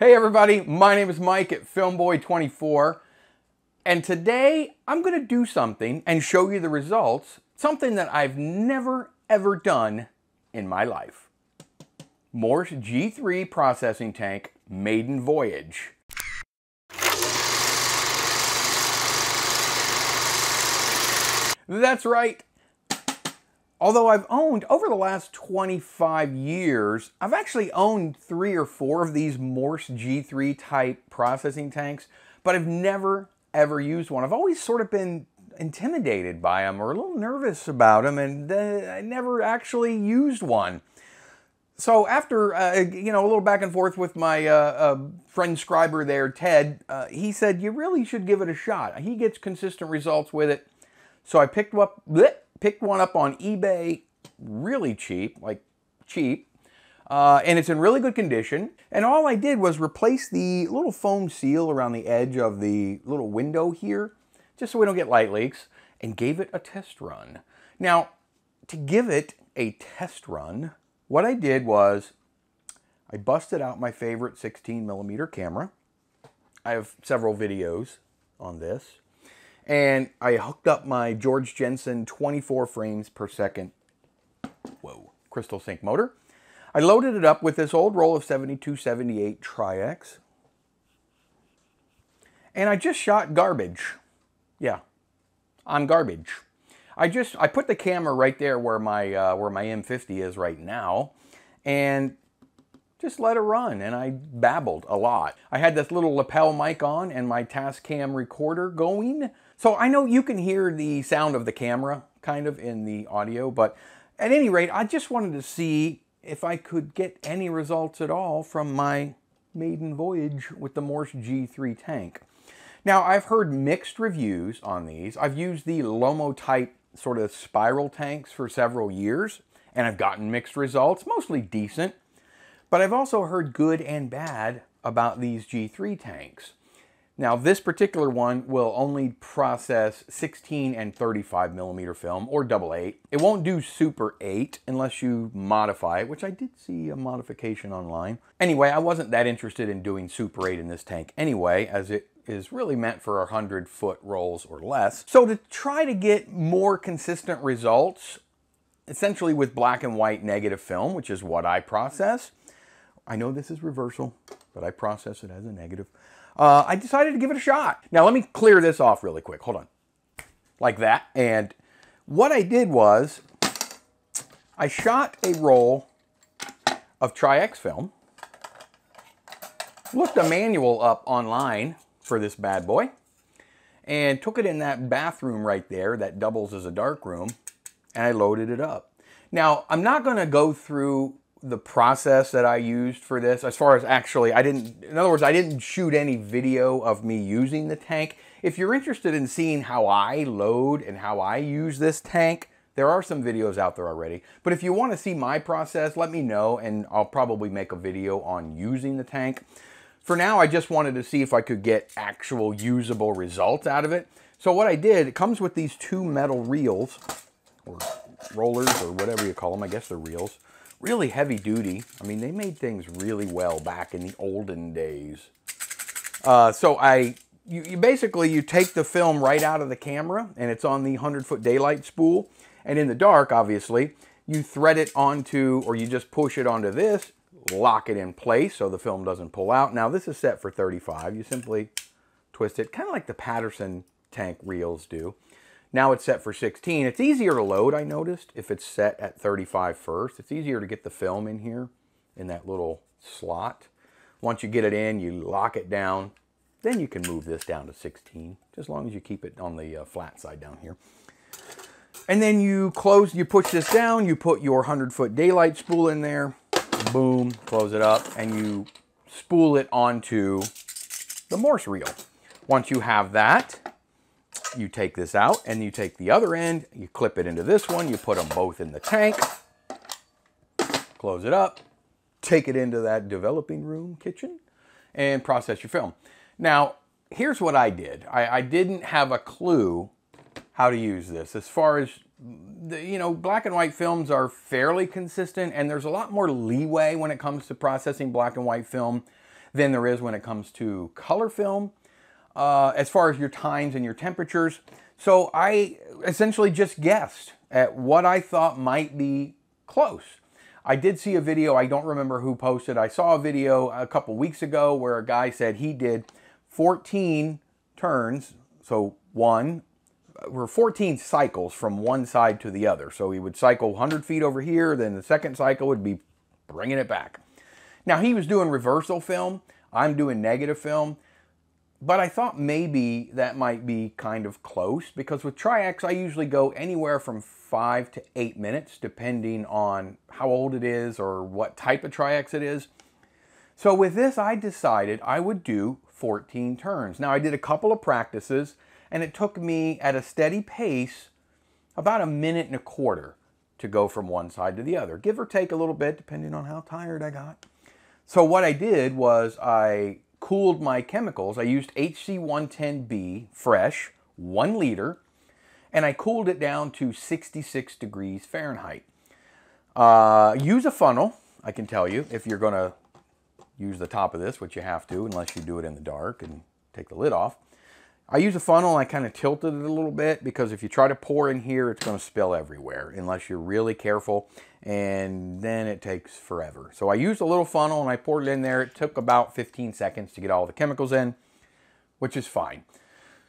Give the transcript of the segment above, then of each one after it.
Hey everybody, my name is Mike at Filmboy24 and today I'm going to do something and show you the results, something that I've never ever done in my life. Morse G3 processing tank maiden voyage. That's right, Although I've owned, over the last 25 years, I've actually owned three or four of these Morse G3 type processing tanks, but I've never ever used one. I've always sort of been intimidated by them or a little nervous about them and uh, I never actually used one. So after, uh, you know, a little back and forth with my uh, uh friend scriber there, Ted, uh, he said, you really should give it a shot. He gets consistent results with it. So I picked up, bleh, picked one up on eBay really cheap, like cheap. Uh, and it's in really good condition. And all I did was replace the little foam seal around the edge of the little window here, just so we don't get light leaks, and gave it a test run. Now, to give it a test run, what I did was I busted out my favorite 16 millimeter camera. I have several videos on this. And I hooked up my George Jensen 24 frames per second, whoa, crystal sync motor. I loaded it up with this old roll of 7278 Tri-X. And I just shot garbage. Yeah, on garbage. I just, I put the camera right there where my, uh, where my M50 is right now. And just let it run and I babbled a lot. I had this little lapel mic on and my Tascam recorder going so I know you can hear the sound of the camera kind of in the audio, but at any rate, I just wanted to see if I could get any results at all from my maiden voyage with the Morse G3 tank. Now, I've heard mixed reviews on these. I've used the Lomo type sort of spiral tanks for several years, and I've gotten mixed results, mostly decent. But I've also heard good and bad about these G3 tanks. Now this particular one will only process 16 and 35 millimeter film or double eight. It won't do super eight unless you modify it, which I did see a modification online. Anyway, I wasn't that interested in doing super eight in this tank anyway, as it is really meant for 100 foot rolls or less. So to try to get more consistent results, essentially with black and white negative film, which is what I process, I know this is reversal, but I process it as a negative uh, I decided to give it a shot. Now let me clear this off really quick. Hold on. Like that. And what I did was I shot a roll of Tri-X film, looked a manual up online for this bad boy, and took it in that bathroom right there that doubles as a dark room, and I loaded it up. Now, I'm not going to go through the process that I used for this as far as actually I didn't in other words I didn't shoot any video of me using the tank. If you're interested in seeing how I load and how I use this tank there are some videos out there already. But if you want to see my process let me know and I'll probably make a video on using the tank. For now I just wanted to see if I could get actual usable results out of it. So what I did it comes with these two metal reels or rollers or whatever you call them I guess they're reels really heavy duty. I mean, they made things really well back in the olden days. Uh, so I, you, you, basically, you take the film right out of the camera and it's on the 100 foot daylight spool. And in the dark, obviously, you thread it onto, or you just push it onto this, lock it in place so the film doesn't pull out. Now this is set for 35. You simply twist it, kind of like the Paterson tank reels do. Now it's set for 16. It's easier to load, I noticed, if it's set at 35 first. It's easier to get the film in here in that little slot. Once you get it in, you lock it down. Then you can move this down to 16, as long as you keep it on the uh, flat side down here. And then you close, you push this down, you put your 100 foot daylight spool in there, boom, close it up, and you spool it onto the Morse reel. Once you have that, you take this out and you take the other end, you clip it into this one, you put them both in the tank, close it up, take it into that developing room kitchen and process your film. Now, here's what I did. I, I didn't have a clue how to use this. As far as, the, you know, black and white films are fairly consistent and there's a lot more leeway when it comes to processing black and white film than there is when it comes to color film, uh, as far as your times and your temperatures. So I essentially just guessed at what I thought might be close. I did see a video, I don't remember who posted. I saw a video a couple weeks ago where a guy said he did 14 turns, so one, were 14 cycles from one side to the other. So he would cycle 100 feet over here, then the second cycle would be bringing it back. Now he was doing reversal film, I'm doing negative film, but I thought maybe that might be kind of close because with Tri-X I usually go anywhere from five to eight minutes depending on how old it is or what type of Tri-X it is. So with this I decided I would do 14 turns. Now I did a couple of practices and it took me at a steady pace about a minute and a quarter to go from one side to the other, give or take a little bit depending on how tired I got. So what I did was I cooled my chemicals. I used HC110B fresh, one liter, and I cooled it down to 66 degrees Fahrenheit. Uh, use a funnel, I can tell you, if you're going to use the top of this, which you have to unless you do it in the dark and take the lid off. I use a funnel I kind of tilted it a little bit because if you try to pour in here, it's going to spill everywhere unless you're really careful and then it takes forever. So I used a little funnel and I poured it in there. It took about 15 seconds to get all the chemicals in, which is fine.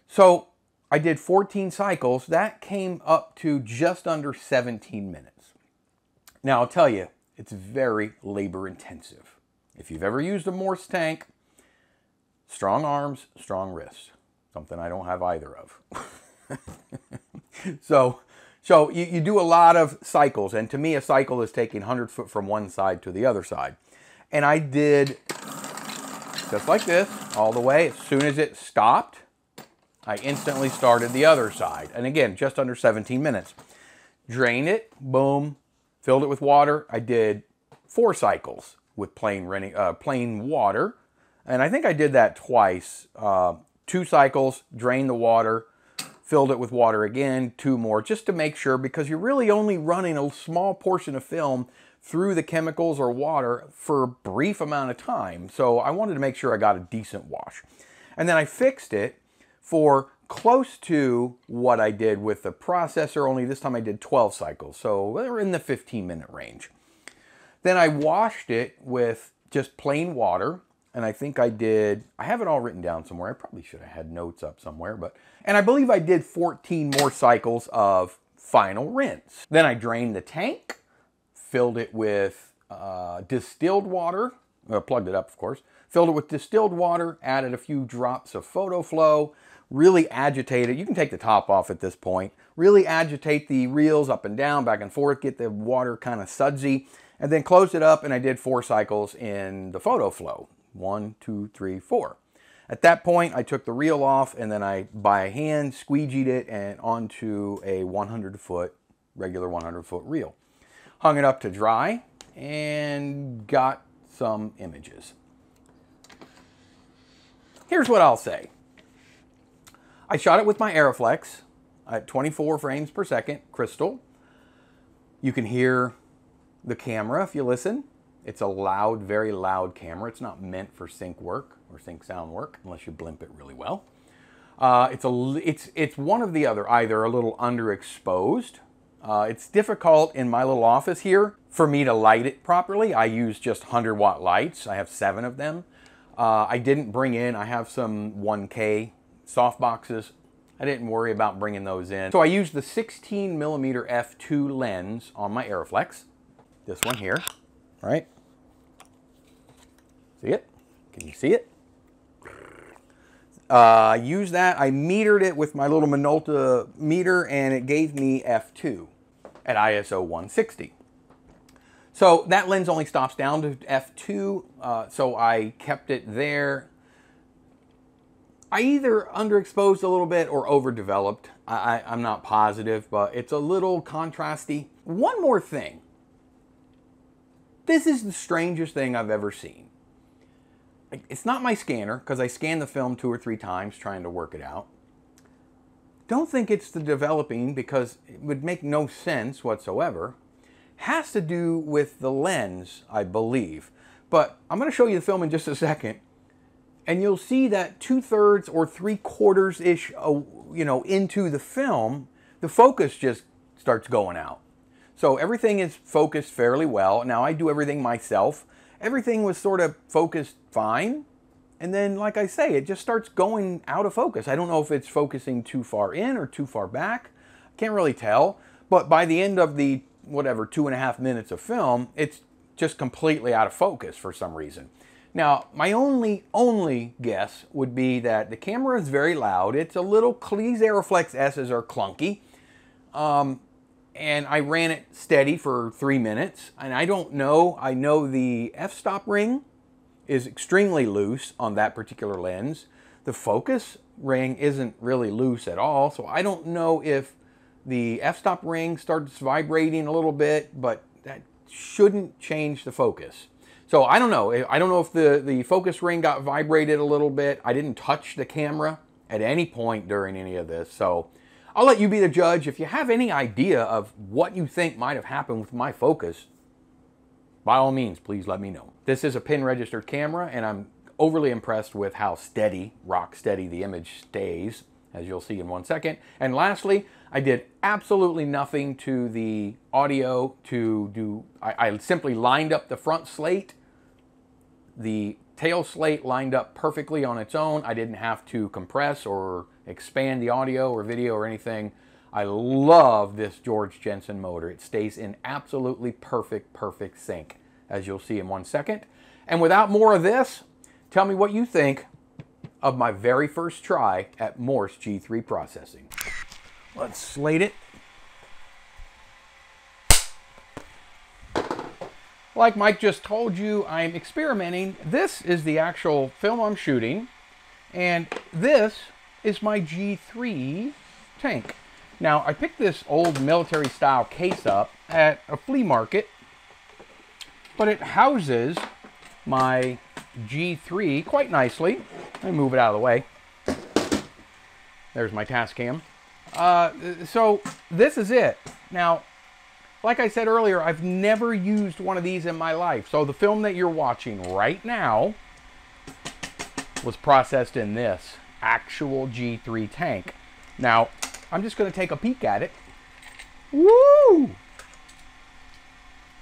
So I did 14 cycles. That came up to just under 17 minutes. Now I'll tell you, it's very labor intensive. If you've ever used a Morse tank, strong arms, strong wrists something I don't have either of. so, so you, you do a lot of cycles, and to me, a cycle is taking 100 foot from one side to the other side. And I did just like this all the way. As soon as it stopped, I instantly started the other side. And again, just under 17 minutes. Drain it, boom, filled it with water. I did four cycles with plain, uh, plain water. And I think I did that twice. Uh, two cycles, drain the water, filled it with water again, two more, just to make sure, because you're really only running a small portion of film through the chemicals or water for a brief amount of time. So I wanted to make sure I got a decent wash. And then I fixed it for close to what I did with the processor, only this time I did 12 cycles. So we're in the 15 minute range. Then I washed it with just plain water and I think I did, I have it all written down somewhere. I probably should have had notes up somewhere, but, and I believe I did 14 more cycles of final rinse. Then I drained the tank, filled it with uh, distilled water, uh, plugged it up, of course, filled it with distilled water, added a few drops of Photo-Flo, really agitate it. You can take the top off at this point. Really agitate the reels up and down, back and forth, get the water kind of sudsy, and then closed it up and I did four cycles in the Photo-Flo. One, two, three, four. At that point, I took the reel off and then I, by hand, squeegeed it and onto a 100 foot, regular 100 foot reel. Hung it up to dry and got some images. Here's what I'll say. I shot it with my Arriflex at 24 frames per second, crystal. You can hear the camera if you listen. It's a loud, very loud camera. It's not meant for sync work or sync sound work unless you blimp it really well. Uh, it's, a, it's, it's one of the other, either a little underexposed. Uh, it's difficult in my little office here for me to light it properly. I use just 100 watt lights. I have seven of them. Uh, I didn't bring in, I have some 1K soft boxes. I didn't worry about bringing those in. So I used the 16 millimeter f2 lens on my Arriflex, this one here right? See it? Can you see it? Uh, used that. I metered it with my little Minolta meter and it gave me f2 at ISO 160. So that lens only stops down to f2, uh, so I kept it there. I either underexposed a little bit or overdeveloped. I, am not positive, but it's a little contrasty. One more thing. This is the strangest thing I've ever seen. It's not my scanner because I scanned the film two or three times trying to work it out. Don't think it's the developing because it would make no sense whatsoever. Has to do with the lens, I believe. But I'm going to show you the film in just a second and you'll see that two thirds or three quarters ish, uh, you know, into the film, the focus just starts going out. So everything is focused fairly well. Now I do everything myself. Everything was sort of focused fine. And then, like I say, it just starts going out of focus. I don't know if it's focusing too far in or too far back. I can't really tell. But by the end of the, whatever, two and a half minutes of film, it's just completely out of focus for some reason. Now, my only, only guess would be that the camera is very loud. It's a little, these Arriflex S's are clunky. Um, and I ran it steady for three minutes. And I don't know, I know the f-stop ring is extremely loose on that particular lens. The focus ring isn't really loose at all. So I don't know if the f-stop ring starts vibrating a little bit, but that shouldn't change the focus. So I don't know. I don't know if the, the focus ring got vibrated a little bit. I didn't touch the camera at any point during any of this. So I'll let you be the judge. If you have any idea of what you think might have happened with my focus, by all means, please let me know. This is a pin registered camera and I'm overly impressed with how steady, rock steady the image stays, as you'll see in one second. And lastly, I did absolutely nothing to the audio to do, I, I simply lined up the front slate the tail slate lined up perfectly on its own. I didn't have to compress or expand the audio or video or anything. I love this George Jensen motor. It stays in absolutely perfect, perfect sync, as you'll see in one second. And without more of this, tell me what you think of my very first try at Morse G3 processing. Let's slate it Like Mike just told you, I'm experimenting. This is the actual film I'm shooting, and this is my G3 tank. Now, I picked this old military style case up at a flea market, but it houses my G3 quite nicely. Let me move it out of the way. There's my Tascam. Uh, so this is it. Now, like I said earlier, I've never used one of these in my life. So the film that you're watching right now was processed in this actual G3 tank. Now, I'm just going to take a peek at it. Woo!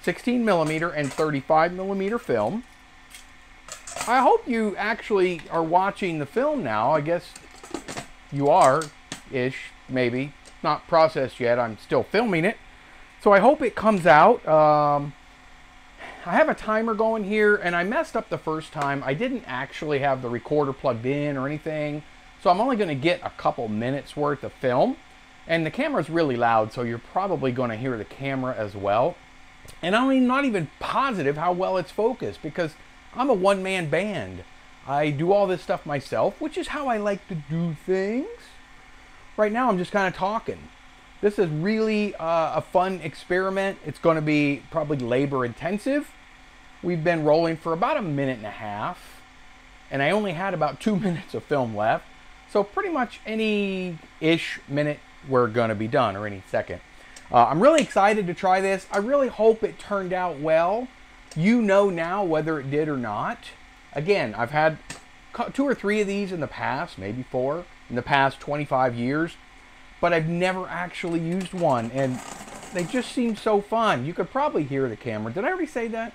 16 millimeter and 35 millimeter film. I hope you actually are watching the film now. I guess you are, ish, maybe. Not processed yet. I'm still filming it. So I hope it comes out. Um, I have a timer going here and I messed up the first time. I didn't actually have the recorder plugged in or anything. So I'm only going to get a couple minutes worth of film. And the camera's really loud, so you're probably going to hear the camera as well. And I'm not even positive how well it's focused because I'm a one-man band. I do all this stuff myself, which is how I like to do things. Right now I'm just kind of talking. This is really uh, a fun experiment. It's going to be probably labor intensive. We've been rolling for about a minute and a half, and I only had about two minutes of film left. So pretty much any ish minute we're going to be done, or any second. Uh, I'm really excited to try this. I really hope it turned out well. You know now whether it did or not. Again, I've had two or three of these in the past, maybe four, in the past 25 years but I've never actually used one, and they just seem so fun. You could probably hear the camera. Did I already say that?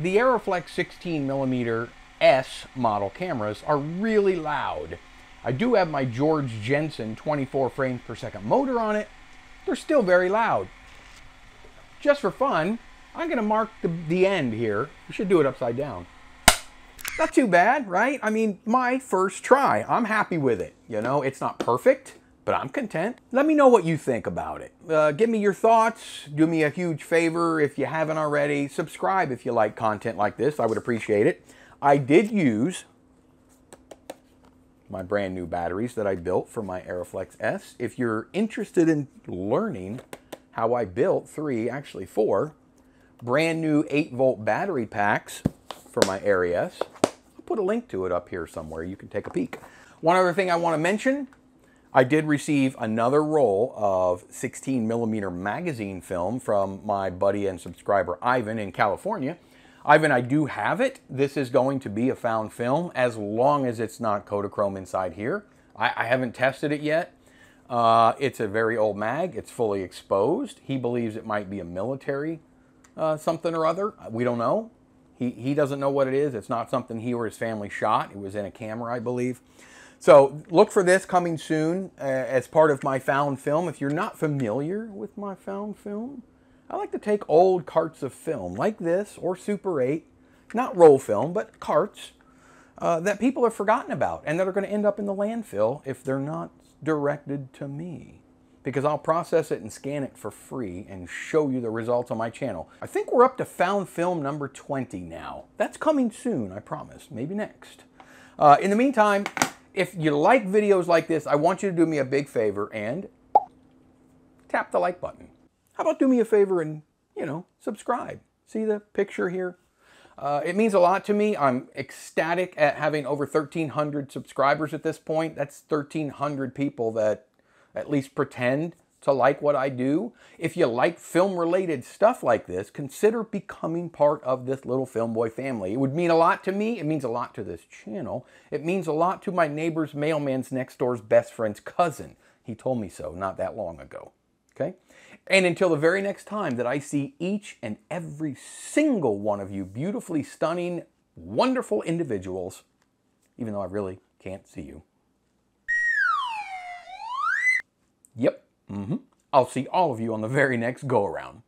The Arriflex 16 millimeter S model cameras are really loud. I do have my George Jensen 24 frames per second motor on it. They're still very loud. Just for fun, I'm going to mark the, the end here. We should do it upside down. Not too bad, right? I mean, my first try. I'm happy with it. You know, it's not perfect but I'm content. Let me know what you think about it. Uh, give me your thoughts. Do me a huge favor if you haven't already. Subscribe if you like content like this. I would appreciate it. I did use my brand new batteries that I built for my Arriflex S. If you're interested in learning how I built three, actually four, brand new 8 volt battery packs for my ARRI-S, I'll put a link to it up here somewhere. You can take a peek. One other thing I want to mention, I did receive another roll of 16 millimeter magazine film from my buddy and subscriber Ivan in California. Ivan, I do have it. This is going to be a found film as long as it's not Kodachrome inside here. I, I haven't tested it yet. Uh, it's a very old mag. It's fully exposed. He believes it might be a military uh, something or other. We don't know. He, he doesn't know what it is. It's not something he or his family shot. It was in a camera, I believe. So look for this coming soon uh, as part of my found film. If you're not familiar with my found film, I like to take old carts of film like this or Super 8, not roll film, but carts uh, that people have forgotten about and that are going to end up in the landfill if they're not directed to me. Because I'll process it and scan it for free and show you the results on my channel. I think we're up to found film number 20 now. That's coming soon, I promise. Maybe next. Uh, in the meantime, if you like videos like this, I want you to do me a big favor and tap the like button. How about do me a favor and, you know, subscribe? See the picture here? Uh, it means a lot to me. I'm ecstatic at having over 1,300 subscribers at this point. That's 1,300 people that at least pretend to like what I do. If you like film related stuff like this, consider becoming part of this little Film Boy family. It would mean a lot to me. It means a lot to this channel. It means a lot to my neighbor's mailman's next door's best friend's cousin. He told me so not that long ago. Okay? And until the very next time that I see each and every single one of you beautifully stunning, wonderful individuals, even though I really can't see you. Yep. Mm-hmm. I'll see all of you on the very next go around.